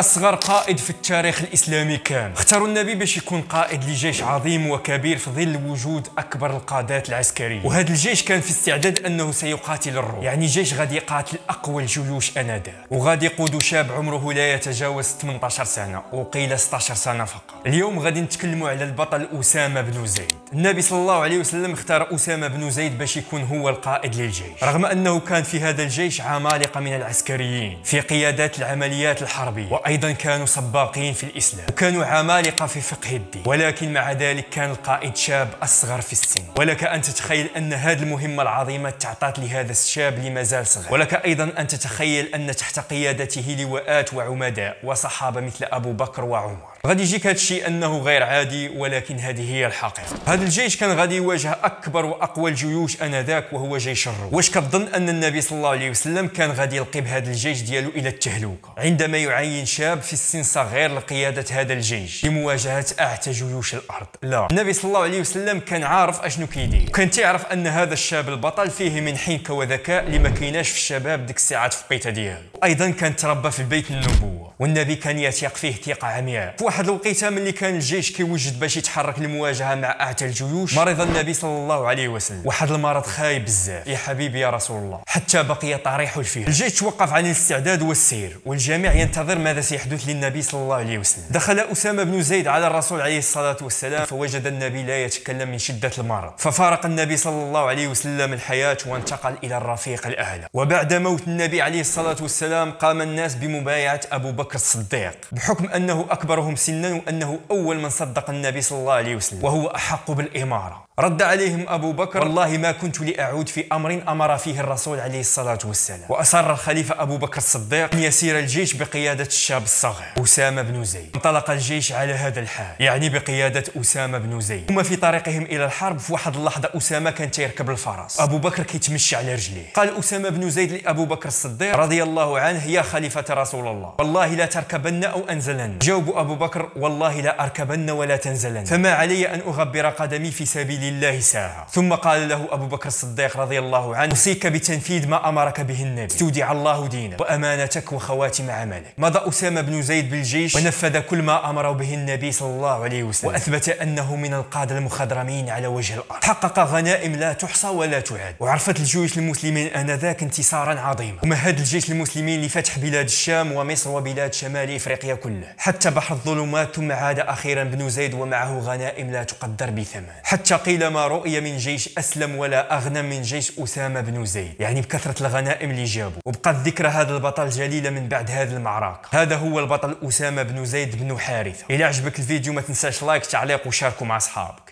أصغر قائد في التاريخ الإسلامي كان. اختاروا النبي باش يكون قائد لجيش عظيم وكبير في ظل وجود أكبر القادات العسكرية وهذا الجيش كان في استعداد أنه سيقاتل الروم. يعني جيش غادي يقاتل أقوى الجيوش أنذاك. وغادي يقود شاب عمره لا يتجاوز 18 سنة. وقيل 16 سنة فقط. اليوم غادي نتكلموا على البطل أسامة بن زيد. النبي صلى الله عليه وسلم اختار أسامة بن زيد باش يكون هو القائد للجيش. رغم أنه كان في هذا الجيش عمالقة من العسكريين في قيادات العمليات الحربية. وأيضا كانوا سباقين في الإسلام وكانوا عمالقة في فقه الدين ولكن مع ذلك كان القائد شاب أصغر في السن. ولك أن تتخيل أن هذه المهمة العظيمة تعطات لهذا الشاب اللي مازال صغير. ولك أيضا أن تتخيل أن تحت قيادته لواءات وعمداء وصحابة مثل أبو بكر وعمر. غادي يجيك هذا الشيء أنه غير عادي ولكن هذه هي الحقيقة. هذا الجيش كان غادي يواجه أكبر وأقوى الجيوش آنذاك وهو جيش الروم. واش كتظن أن النبي صلى الله عليه وسلم كان غادي يلقي بهذا الجيش ديالو إلى التهلوكة؟ عندما يعين شاب في السن صغير لقيادة هذا الجيش لمواجهة أعتى جيوش الأرض. لا. النبي صلى الله عليه وسلم كان عارف أشنو كيدير. كان تعرف أن هذا الشاب البطل فيه من حنكه وذكاء اللي ما كايناش في الشباب ديك الساعات في البيته ديالو. أيضا كان تربى في البيت النبوة والنبي كان يثق فيه ثقه عمياء. واحد الوقيته ملي كان الجيش كيوجد باش يتحرك للمواجهة مع أعتى الجيوش. مرض النبي صلى الله عليه وسلم. واحد المرض خايب بزاف. يا حبيبي يا رسول الله. حتى بقي طريح الفيل الجيش توقف عن الاستعداد والسير والجميع ينتظر ماذا سيحدث للنبي صلى الله عليه وسلم. دخل أسامة بن زيد على الرسول عليه الصلاة والسلام فوجد النبي لا يتكلم من شدة المرض. ففارق النبي صلى الله عليه وسلم الحياة وانتقل إلى الرفيق الأعلى. وبعد موت النبي عليه الصلاة والسلام قام الناس بمبايعة أبو بكر الصديق بحكم أنه أكبرهم سنا وأنه أول من صدق النبي صلى الله عليه وسلم. وهو أحق بالإمارة. رد عليهم أبو بكر والله ما كنت لأعود في أمر أمر فيه الرسول عليه الصلاة والسلام. وأصر الخليفة أبو بكر الصديق أن يسير الجيش بقيادة الشاب الصغير أسامة بن زيد. انطلق الجيش على هذا الحال. يعني بقيادة أسامة بن زيد. ثم في طريقهم إلى الحرب في واحد اللحظة أسامة كان تيركب الفرس. أبو بكر كيتمشى على رجليه. قال أسامة بن زيد لأبو بكر الصديق رضي الله عنه يا خليفة رسول الله والله لا تركبن أو أنزلن. جاوب أبو بكر والله لا أركبن ولا تنزلن. فما علي أن أغبر قدمي في سبيل الله ساعة. ثم قال له أبو بكر الصديق رضي الله عنه أوصيك بتنفيذ ما أمرك به النبي. استودع الله دينك وأمانتك وخواتم عملك. مضى أسامة بن زيد بالجيش ونفذ كل ما أمر به النبي صلى الله عليه وسلم. وأثبت أنه من القادة المخضرمين على وجه الأرض. حقق غنائم لا تحصى ولا تعد. وعرفت الجيوش المسلمين آنذاك انتصارا عظيما. ومهد الجيش المسلمين لفتح بلاد الشام ومصر وبلاد شمال إفريقيا كلها حتى بحر الظلمات ثم عاد أخيرا بن زيد ومعه غنائم لا تقدر بثمن. حتى قيل ما رؤي من جيش أسلم ولا أغنى من جيش أسامة بن زيد. يعني بكثرة الغنائم اللي جابوا. وبقت ذكرى هذا البطل جليلة من بعد هذه المعركة هذا هو البطل أسامة بن زيد بن حارثة. إذا عجبك الفيديو ما تنساش لايك تعليق وشاركوا مع أصحابك.